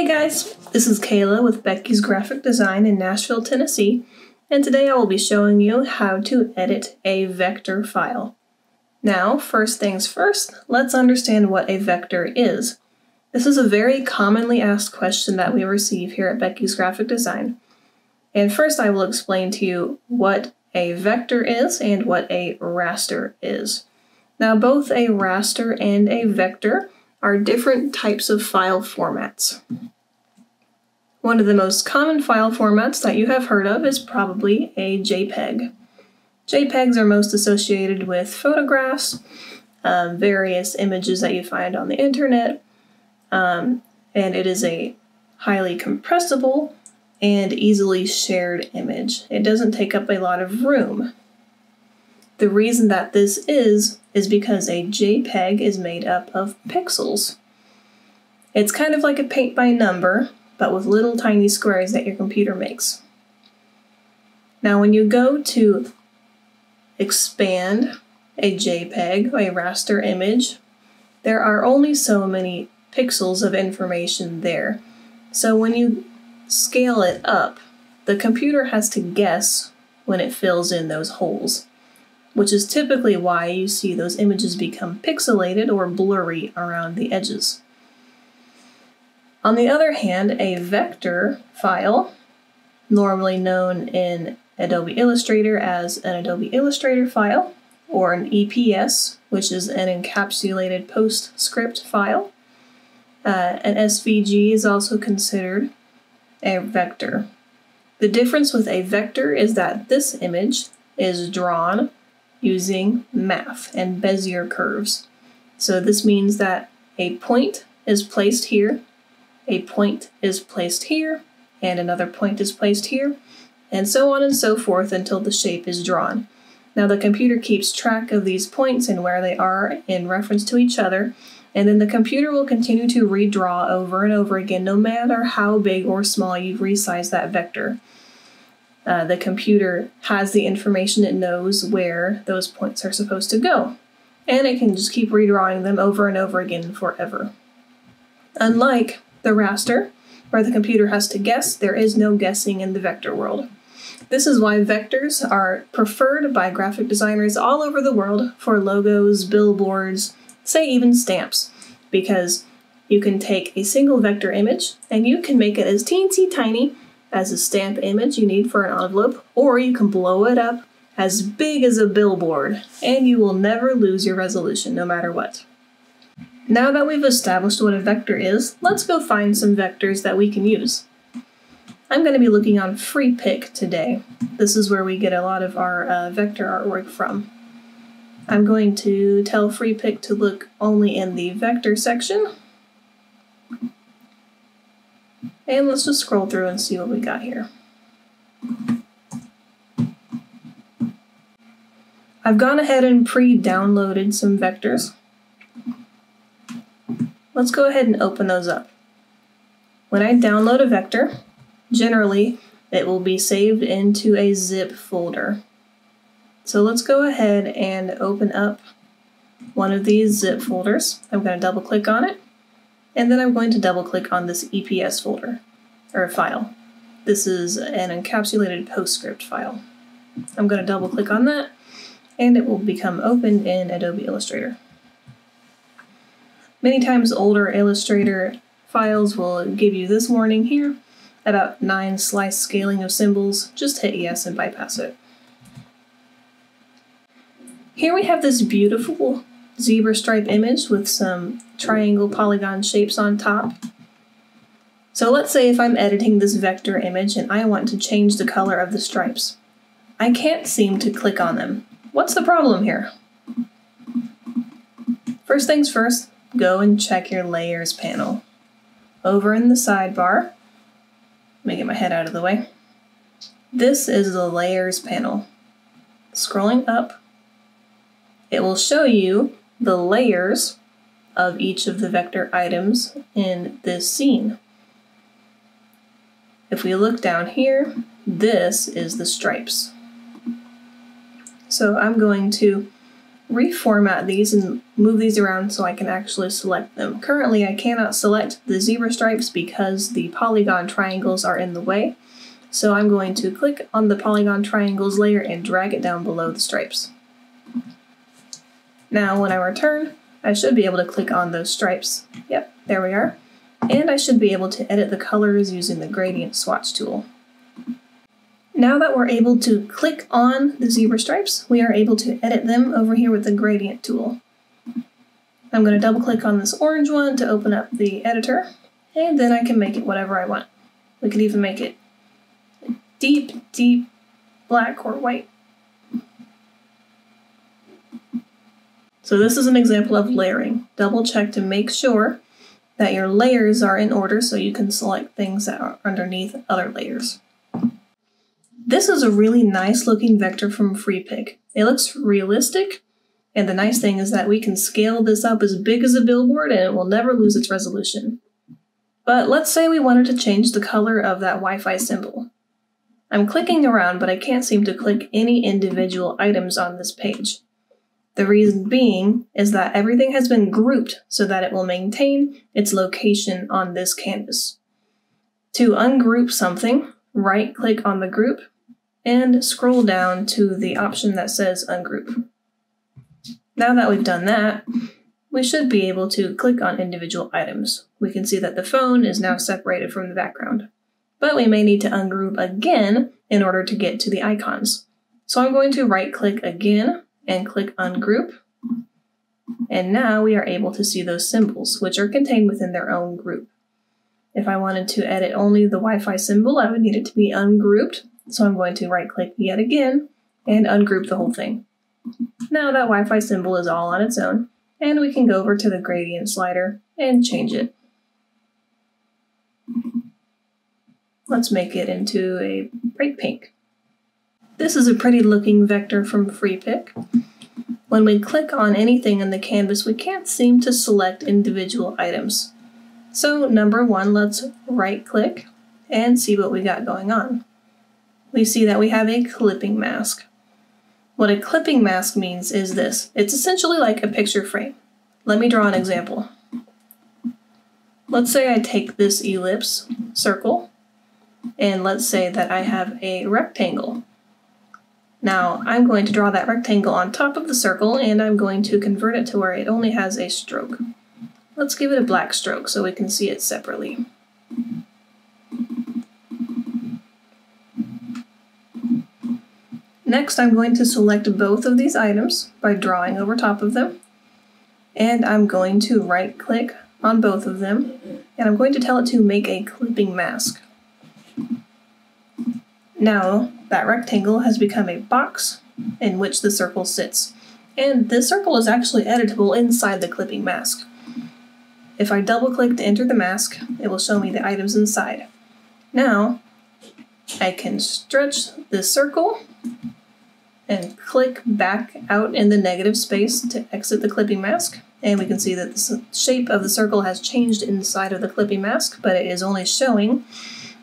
Hey guys, this is Kayla with Becky's Graphic Design in Nashville, Tennessee, and today I will be showing you how to edit a vector file. Now, first things first, let's understand what a vector is. This is a very commonly asked question that we receive here at Becky's Graphic Design. And first I will explain to you what a vector is and what a raster is. Now both a raster and a vector are different types of file formats. One of the most common file formats that you have heard of is probably a JPEG. JPEGs are most associated with photographs, um, various images that you find on the internet, um, and it is a highly compressible and easily shared image. It doesn't take up a lot of room. The reason that this is, is because a JPEG is made up of pixels. It's kind of like a paint by number, but with little tiny squares that your computer makes. Now when you go to expand a JPEG, a raster image, there are only so many pixels of information there. So when you scale it up, the computer has to guess when it fills in those holes which is typically why you see those images become pixelated or blurry around the edges. On the other hand, a vector file, normally known in Adobe Illustrator as an Adobe Illustrator file, or an EPS, which is an encapsulated PostScript file. Uh, an SVG is also considered a vector. The difference with a vector is that this image is drawn using math and Bezier curves. So this means that a point is placed here, a point is placed here, and another point is placed here, and so on and so forth until the shape is drawn. Now the computer keeps track of these points and where they are in reference to each other, and then the computer will continue to redraw over and over again no matter how big or small you've resized that vector. Uh, the computer has the information, it knows where those points are supposed to go. And it can just keep redrawing them over and over again forever. Unlike the raster, where the computer has to guess, there is no guessing in the vector world. This is why vectors are preferred by graphic designers all over the world for logos, billboards, say even stamps, because you can take a single vector image and you can make it as teensy tiny as a stamp image you need for an envelope, or you can blow it up as big as a billboard, and you will never lose your resolution no matter what. Now that we've established what a vector is, let's go find some vectors that we can use. I'm going to be looking on Freepik today. This is where we get a lot of our uh, vector artwork from. I'm going to tell Freepik to look only in the vector section, and let's just scroll through and see what we got here. I've gone ahead and pre-downloaded some vectors. Let's go ahead and open those up. When I download a vector, generally it will be saved into a zip folder. So let's go ahead and open up one of these zip folders. I'm going to double click on it and then I'm going to double click on this EPS folder, or file. This is an encapsulated PostScript file. I'm going to double click on that, and it will become opened in Adobe Illustrator. Many times older Illustrator files will give you this warning here about 9 slice scaling of symbols. Just hit yes and bypass it. Here we have this beautiful zebra stripe image with some triangle polygon shapes on top. So let's say if I'm editing this vector image and I want to change the color of the stripes. I can't seem to click on them. What's the problem here? First things first, go and check your layers panel. Over in the sidebar, let me get my head out of the way. This is the layers panel. Scrolling up, it will show you the layers of each of the vector items in this scene. If we look down here, this is the stripes. So I'm going to reformat these and move these around so I can actually select them. Currently I cannot select the zebra stripes because the polygon triangles are in the way. So I'm going to click on the polygon triangles layer and drag it down below the stripes. Now when I return, I should be able to click on those stripes. Yep, there we are. And I should be able to edit the colors using the gradient swatch tool. Now that we're able to click on the zebra stripes, we are able to edit them over here with the gradient tool. I'm going to double click on this orange one to open up the editor, and then I can make it whatever I want. We could even make it deep, deep black or white. So this is an example of layering. Double check to make sure that your layers are in order so you can select things that are underneath other layers. This is a really nice looking vector from Freepik. It looks realistic, and the nice thing is that we can scale this up as big as a billboard and it will never lose its resolution. But let's say we wanted to change the color of that Wi-Fi symbol. I'm clicking around, but I can't seem to click any individual items on this page. The reason being is that everything has been grouped so that it will maintain its location on this canvas. To ungroup something, right click on the group and scroll down to the option that says ungroup. Now that we've done that, we should be able to click on individual items. We can see that the phone is now separated from the background. But we may need to ungroup again in order to get to the icons. So I'm going to right click again and click ungroup. And now we are able to see those symbols, which are contained within their own group. If I wanted to edit only the Wi-Fi symbol, I would need it to be ungrouped so I'm going to right click yet again and ungroup the whole thing. Now that Wi-Fi symbol is all on its own, and we can go over to the gradient slider and change it. Let's make it into a bright pink. This is a pretty looking vector from Freepik. When we click on anything in the canvas, we can't seem to select individual items. So number one, let's right click and see what we got going on we see that we have a clipping mask. What a clipping mask means is this. It's essentially like a picture frame. Let me draw an example. Let's say I take this ellipse circle, and let's say that I have a rectangle. Now, I'm going to draw that rectangle on top of the circle, and I'm going to convert it to where it only has a stroke. Let's give it a black stroke so we can see it separately. Next, I'm going to select both of these items by drawing over top of them. And I'm going to right click on both of them, and I'm going to tell it to make a clipping mask. Now, that rectangle has become a box in which the circle sits. And this circle is actually editable inside the clipping mask. If I double click to enter the mask, it will show me the items inside. Now, I can stretch this circle and click back out in the negative space to exit the clipping mask. And we can see that the shape of the circle has changed inside of the clipping mask, but it is only showing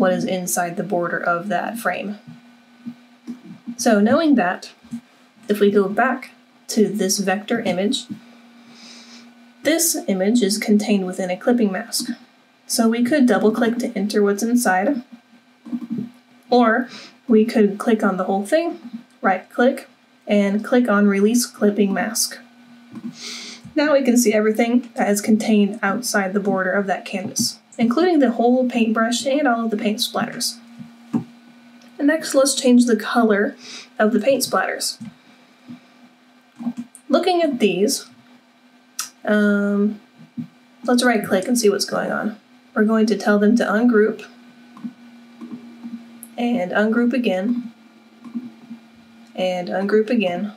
what is inside the border of that frame. So knowing that, if we go back to this vector image, this image is contained within a clipping mask. So we could double click to enter what's inside, or we could click on the whole thing right click, and click on Release Clipping Mask. Now we can see everything that is contained outside the border of that canvas, including the whole paintbrush and all of the paint splatters. And next, let's change the color of the paint splatters. Looking at these, um, let's right click and see what's going on. We're going to tell them to ungroup and ungroup again and ungroup again.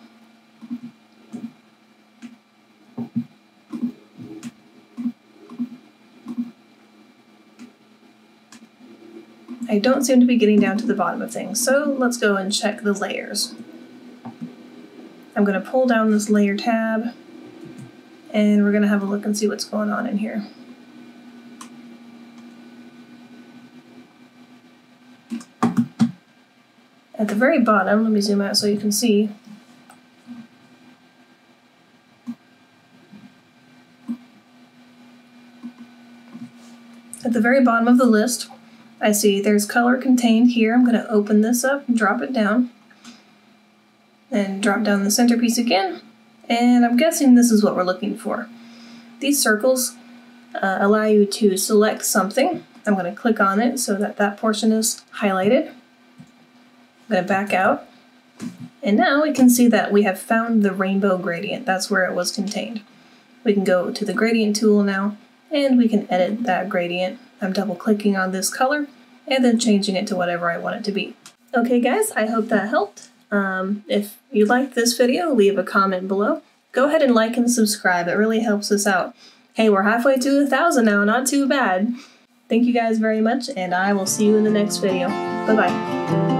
I don't seem to be getting down to the bottom of things, so let's go and check the layers. I'm going to pull down this layer tab, and we're going to have a look and see what's going on in here. At the very bottom, let me zoom out so you can see, At the very bottom of the list, I see there's color contained here. I'm going to open this up and drop it down. And drop down the centerpiece again. And I'm guessing this is what we're looking for. These circles uh, allow you to select something. I'm going to click on it so that that portion is highlighted. I'm going to back out. And now we can see that we have found the rainbow gradient. That's where it was contained. We can go to the gradient tool now and we can edit that gradient. I'm double clicking on this color and then changing it to whatever I want it to be. Okay guys, I hope that helped. Um, if you liked this video, leave a comment below. Go ahead and like and subscribe, it really helps us out. Hey, we're halfway to a thousand now, not too bad. Thank you guys very much, and I will see you in the next video. Bye bye.